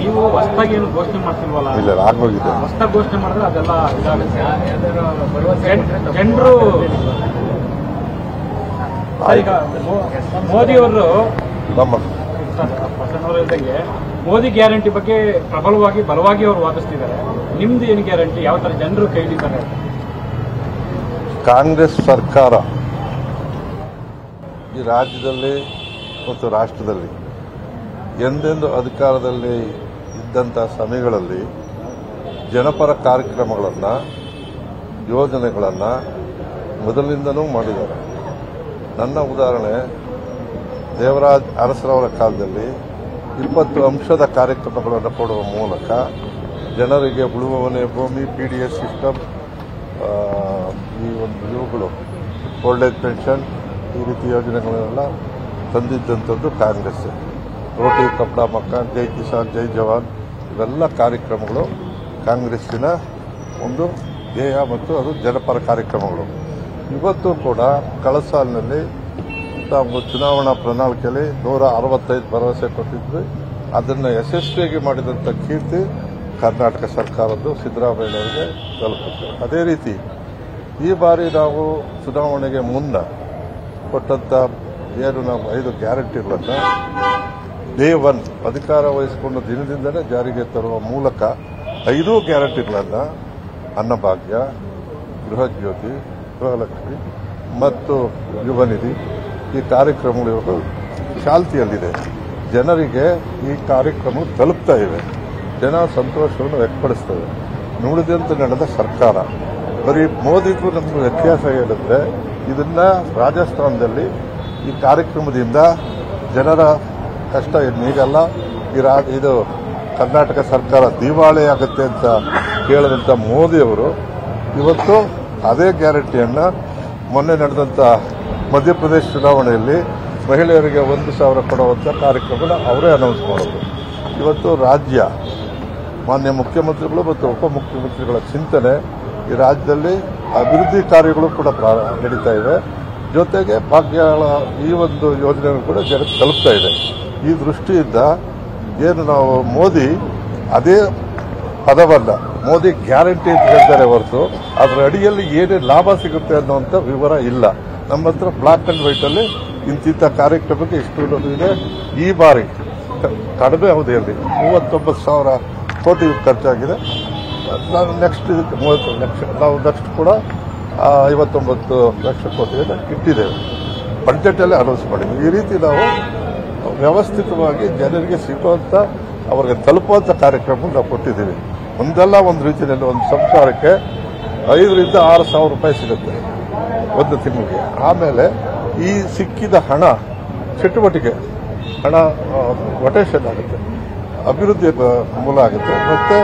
ನೀವು ಹೊಸದಾಗಿ ಏನು ಘೋಷಣೆ ಮಾಡ್ತಿಲ್ವಲ್ಲ ಇಲ್ಲ ಆಗೋಗಿದೆ. ಹೊಸದಾಗಿ ಘೋಷಣೆ ಮಾಡಿದ್ರೆ ಅದೆಲ್ಲ ಜನರು ಈಗ ಮೋದಿ ಅವರು ನಮ್ಮ ಹೇಳ್ದಂಗೆ ಮೋದಿ ಗ್ಯಾರಂಟಿ ಬಗ್ಗೆ ಪ್ರಬಲವಾಗಿ ಬಲವಾಗಿ ಅವರು ವಾದಿಸ್ತಿದ್ದಾರೆ. ನಿಮ್ದು ಏನು ಗ್ಯಾರಂಟಿ? ಯಾವ ತರ ಜನರು ಕೇಳಿದ್ದಾರೆ ಕಾಂಗ್ರೆಸ್ ಸರ್ಕಾರ ಈ ರಾಜ್ಯದಲ್ಲಿ ಮತ್ತು ರಾಷ್ಟ್ರದಲ್ಲಿ ಎಂದೆಂದು ಅಧಿಕಾರದಲ್ಲಿ ಇದ್ದಂಥ ಸಮಯಗಳಲ್ಲಿ ಜನಪರ ಕಾರ್ಯಕ್ರಮಗಳನ್ನು, ಯೋಜನೆಗಳನ್ನು ಮೊದಲಿಂದನೂ ಮಾಡಿದ್ದಾರೆ. ನನ್ನ ಉದಾಹರಣೆ, ದೇವರಾಜ್ ಅರಸರವರ ಕಾಲದಲ್ಲಿ ಇಪ್ಪತ್ತು ಅಂಶದ ಕಾರ್ಯಕ್ರಮಗಳನ್ನು ಕೊಡುವ ಮೂಲಕ ಜನರಿಗೆ ಉಳುವ ಭೂಮಿ ಪಿ ಡಿ ಎಸ್ ಸಿಸ್ಟಮ್ ಈ ಒಂದು ಇವುಗಳು ಓಲ್ಡ್ ಏಜ್ ಪೆನ್ಷನ್ ಈ ರೀತಿ ಯೋಜನೆಗಳನ್ನೆಲ್ಲ ತಂದಿದ್ದಂಥದ್ದು ಕಾಂಗ್ರೆಸ್ ರೋಟಿ ಕಪಡ ಮಕ್ಕನ್ ಜೈ ಕಿಸಾನ್, ಜೈ ಜವಾನ್, ಇವೆಲ್ಲ ಕಾರ್ಯಕ್ರಮಗಳು ಕಾಂಗ್ರೆಸ್ಸಿನ ಒಂದು ಧ್ಯೇಯ ಮತ್ತು ಅದು ಜನಪರ ಕಾರ್ಯಕ್ರಮಗಳು. ಇವತ್ತು ಕೂಡ ಕಳೆದ ತಾವು ಚುನಾವಣಾ ಪ್ರಣಾಳಿಕೆಯಲ್ಲಿ ನೂರ ಅರವತ್ತೈದು ಭರವಸೆ ಕೊಟ್ಟಿದ್ವಿ. ಅದನ್ನು ಯಶಸ್ವಿಯಾಗಿ ಮಾಡಿದಂಥ ಕೀರ್ತಿ ಕರ್ನಾಟಕ ಸರ್ಕಾರದ್ದು ಸಿದ್ದರಾಮಯ್ಯನವರಿಗೆ ತಲುಪುತ್ತೆ. ಅದೇ ರೀತಿ ಈ ಬಾರಿ ನಾವು ಚುನಾವಣೆಗೆ ಮುನ್ನ ಕೊಟ್ಟಂಥ ಏನು ನಾವು ಐದು ಗ್ಯಾರಂಟಿಗಳನ್ನು ಡೇ ಒನ್ ಅಧಿಕಾರ ವಹಿಸಿಕೊಂಡ ದಿನದಿಂದಲೇ ಜಾರಿಗೆ ತರುವ ಮೂಲಕ ಐದು ಗ್ಯಾರಂಟಿಗಳನ್ನು ಅನ್ನಭಾಗ್ಯ, ಗೃಹಜ್ಯೋತಿ, ಗೃಹಲಕ್ಷ್ಮಿ ಮತ್ತು ಯುವ ನಿಧಿ ಈ ಕಾರ್ಯಕ್ರಮಗಳು ಚಾಲ್ತಿಯಲ್ಲಿದೆ ಜನರಿಗೆ ಈ ಕಾರ್ಯಕ್ರಮ ತಲುಪ್ತಾ ಇವೆ. ಜನ ಸಂತೋಷವನ್ನು ವ್ಯಕ್ತಪಡಿಸ್ತವೆ ನುಡಿದಂತೆ ನಡೆದ ಸರ್ಕಾರ. ಬರೀ ಮೋದಿಗೂ ನಮಗೂ ವ್ಯತ್ಯಾಸ ಹೇಳಿದ್ರೆ ಇದನ್ನ ರಾಜಸ್ಥಾನದಲ್ಲಿ ಈ ಕಾರ್ಯಕ್ರಮದಿಂದ ಜನರ ಕಷ್ಟ ನೀಗಲ್ಲ ಈ ರಾ, ಇದು ಕರ್ನಾಟಕ ಸರ್ಕಾರ ದಿವಾಳಿ ಆಗುತ್ತೆ ಅಂತ ಹೇಳಿದಂಥ ಮೋದಿಯವರು ಇವತ್ತು ಅದೇ ಗ್ಯಾರಂಟಿಯನ್ನ ಮೊನ್ನೆ ನಡೆದಂಥ ಮಧ್ಯಪ್ರದೇಶ ಚುನಾವಣೆಯಲ್ಲಿ ಮಹಿಳೆಯರಿಗೆ ಒಂದು ಸಾವಿರ ಕೊಡುವಂಥ ಕಾರ್ಯಕ್ರಮನ ಅವರೇ ಅನೌನ್ಸ್ ಮಾಡೋದು. ಇವತ್ತು ರಾಜ್ಯ, ಮಾನ್ಯ ಮುಖ್ಯಮಂತ್ರಿಗಳು ಮತ್ತು ಉಪಮುಖ್ಯಮಂತ್ರಿಗಳ ಚಿಂತನೆ ಈ ರಾಜ್ಯದಲ್ಲಿ ಅಭಿವೃದ್ಧಿ ಕಾರ್ಯಗಳು ಕೂಡ ನಡೀತಾ ಇವೆ. ಜೊತೆಗೆ ಭಾಗ್ಯಗಳ ಈ ಒಂದು ಯೋಜನೆಗಳು ಕೂಡ ಜನ ತಲುಪ್ತಾ ಇದೆ. ಈ ದೃಷ್ಟಿಯಿಂದ ಏನು ನಾವು ಮೋದಿ ಅದೇ ಪದವಲ್ಲ, ಮೋದಿ ಗ್ಯಾರಂಟಿ ಅಂತ ಹೇಳ್ತಾರೆ ಹೊರತು, ಅದರ ಅಡಿಯಲ್ಲಿ ಏನೇ ಲಾಭ ಸಿಗುತ್ತೆ ಅನ್ನುವಂಥ ವಿವರ ಇಲ್ಲ. ನಮ್ಮ ಹತ್ರ ಬ್ಲಾಕ್ ಅಂಡ್ ವೈಟ್ ಅಲ್ಲಿ ಇಂತಿಂಥ ಕಾರ್ಯಕ್ರಮಕ್ಕೆ ಇಷ್ಟು ಇದೆ. ಈ ಬಾರಿ ಕಡಿಮೆ ಅವಧಿಯಲ್ಲಿ ಮೂವತ್ತೊಂಬತ್ತು ಸಾವಿರ ಕೋಟಿ ಖರ್ಚಾಗಿದೆ. ನಾವು ನೆಕ್ಸ್ಟ್ ಇದಕ್ಕೆ ಮೂವತ್ತು ಲಕ್ಷ, ನಾವು ನೆಕ್ಸ್ಟ್ ಕೂಡ ಐವತ್ತೊಂಬತ್ತು ಲಕ್ಷ ಕೋಟಿಯನ್ನು ಇಟ್ಟಿದ್ದೇವೆ. ಬಡ್ಜೆಟಲ್ಲೇ ಅನೌನ್ಸ್ ಮಾಡಿದ್ದೀವಿ ಈ ರೀತಿ ನಾವು ವ್ಯವಸ್ಥಿತವಾಗಿ ಜನರಿಗೆ ಸಿಗುವಂತ ಅವರಿಗೆ ತಲುಪುವಂತ ಕಾರ್ಯಕ್ರಮ ನಾವು ಕೊಟ್ಟಿದ್ದೀವಿ. ಒಂದಲ್ಲ ಒಂದು ರೀತಿಯಲ್ಲಿ ಒಂದು ಸಂಸಾರಕ್ಕೆ ಐದರಿಂದ ಆರು ಸಾವಿರ ರೂಪಾಯಿ ಸಿಗುತ್ತೆ ಒಂದು ತಿಂಗಳಿಗೆ. ಆಮೇಲೆ ಈ ಸಿಕ್ಕಿದ ಹಣ, ಚಟುವಟಿಕೆ, ಹಣ ಕೊಟೇಷನ್ ಆಗುತ್ತೆ, ಅಭಿವೃದ್ಧಿ ಮೂಲ ಆಗುತ್ತೆ. ಮತ್ತೆ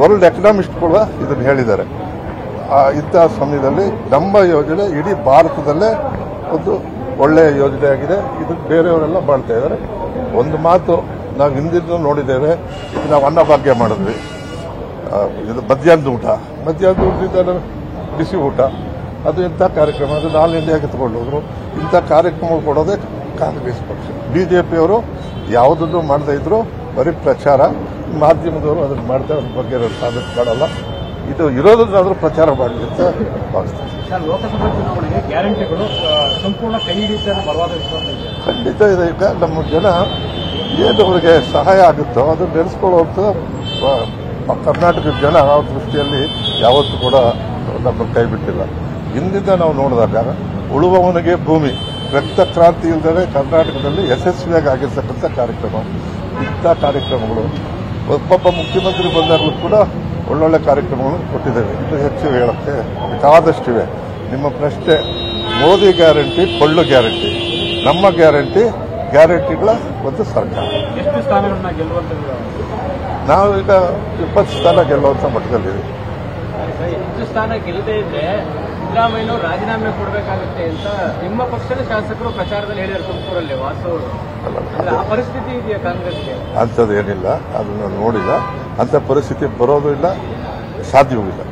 ವರ್ಲ್ಡ್ ಎಕನಾಮಿಸ್ಟ್ ಕೂಡ ಇದನ್ನು ಹೇಳಿದ್ದಾರೆ. ಇಂತಹ ಸಮಯದಲ್ಲಿ ನಮ್ಮ ಯೋಜನೆ ಇಡೀ ಭಾರತದಲ್ಲೇ ಒಂದು ಒಳ್ಳೆಯ ಯೋಜನೆ ಆಗಿದೆ. ಇದು ಬೇರೆಯವರೆಲ್ಲ ಮಾಡ್ತಾ ಇದ್ದಾರೆ. ಒಂದು ಮಾತು ನಾವು ಹಿಂದಿನ ನೋಡಿದ್ದೇವೆ. ನಾವು ಅನ್ನಭಾಗ್ಯ ಮಾಡಿದ್ವಿ. ಇದು ಮಧ್ಯಾಹ್ನದ ಊಟ. ಮಧ್ಯಾಹ್ನದ ಊಟದಿಂದ ಬಿಸಿ ಊಟ. ಅದು ಇಂಥ ಕಾರ್ಯಕ್ರಮ. ಅದು ನಾಲ್ ಇಂಡಿಯಾಗೆ ತಗೊಂಡೋದ್ರು ಇಂಥ ಕಾರ್ಯಕ್ರಮ ಕೊಡೋದೇ ಕಾಂಗ್ರೆಸ್ ಪಕ್ಷ. ಪಿಯವರು ಯಾವುದನ್ನು ಮಾಡದೇ ಇದ್ರು ಬರೀ ಪ್ರಚಾರ. ಮಾಧ್ಯಮದವರು ಅದನ್ನು ಮಾಡ್ತಾರೆ. ಅದ್ರ ಬಗ್ಗೆ ಸಾಧನೆ ಮಾಡಲ್ಲ. ಇದು ಇರೋದನ್ನಾದ್ರೂ ಪ್ರಚಾರ ಮಾಡಲಿ ಅಂತ ಭಾವಿಸ್ತೀನಿ. ಸರ್ ಲೋಕಸಭಾ ಚುನಾವಣೆಗೆ ಗ್ಯಾರಂಟಿಗಳು ಸಂಪೂರ್ಣ ಕೈ ಹಿಡಿಯುತ್ತೆ ಅನ್ನೋ ಬಲವಾದ ವಿಶ್ವಾಸ ಇದೆ. ಖಂಡಿತ ಇದೆ. ಈಗ ನಮ್ಮ ಜನ ಏನು ಅವರಿಗೆ ಸಹಾಯ ಆಗುತ್ತೋ ಅದು ನೆನೆಸ್ಕೊಳ್ಳುವಂಥ ಆ, ಕರ್ನಾಟಕದ ಜನ ಆ ದೃಷ್ಟಿಯಲ್ಲಿ ಯಾವತ್ತೂ ಕೂಡ ನಮ್ಮ ಕೈ ಬಿಟ್ಟಿಲ್ಲ. ಹಿಂದಿಂದ ನಾವು ನೋಡಿದಾಗ ಉಳುವವನಿಗೆ ಭೂಮಿ ರಕ್ತ ಕ್ರಾಂತಿ ಇಲ್ಲದೆ ಕರ್ನಾಟಕದಲ್ಲಿ ಯಶಸ್ವಿಯಾಗಿ ಆಗಿರ್ತಕ್ಕಂಥ ಕಾರ್ಯಕ್ರಮ ಇಂಥ ಕಾರ್ಯಕ್ರಮಗಳು. ಒಬ್ಬೊಬ್ಬ ಮುಖ್ಯಮಂತ್ರಿ ಬಂದಾಗಲೂ ಕೂಡ ಒಳ್ಳೊಳ್ಳೆ ಕಾರ್ಯಕ್ರಮಗಳನ್ನು ಕೊಟ್ಟಿದ್ದೇವೆ. ಇಷ್ಟು ಹೆಚ್ಚು ಹೇಳಕ್ಕೆ ಬೇಕಾದಷ್ಟಿವೆ. ನಿಮ್ಮ ಪ್ರಶ್ನೆ ಮೋದಿ ಗ್ಯಾರಂಟಿ ಕೊಳ್ಳು ಗ್ಯಾರಂಟಿ. ನಮ್ಮ ಗ್ಯಾರಂಟಿ ಗ್ಯಾರಂಟಿಗಳ ಒಂದು ಸರ್ಕಾರ. ಎಷ್ಟು ಸ್ಥಾನಗಳನ್ನ ಗೆಲ್ಲುವಂತ ನಾವು ಈಗ ಇಪ್ಪತ್ತು ಸ್ಥಾನ ಗೆಲ್ಲುವಂತ ಮಟ್ಟದಲ್ಲಿದೆ ಹೆಚ್ಚು ಸ್ಥಾನ ಗೆಲ್ಲದೇ ಇದ್ರೆ ಸಿದ್ದರಾಮಯ್ಯನವರು ರಾಜೀನಾಮೆ ಕೊಡಬೇಕಾಗುತ್ತೆ ಅಂತ ನಿಮ್ಮ ಪಕ್ಷದ ಶಾಸಕರು ಪ್ರಚಾರದಲ್ಲಿ ಹೇಳಿದ್ದಾರೆ ತುಮಕೂರಲ್ಲಿ ವಾಸು ಪರಿಸ್ಥಿತಿ ಇದೆಯಾ ಕಾಂಗ್ರೆಸ್ಗೆ? ಅಂಥದ್ದು ಏನಿಲ್ಲ. ಅದನ್ನು ನೋಡಿಲ್ಲ. ಅಂಥ ಪರಿಸ್ಥಿತಿ ಬರೋದು ಇಲ್ಲ ಸಾಧ್ಯವೂ ಇಲ್ಲ.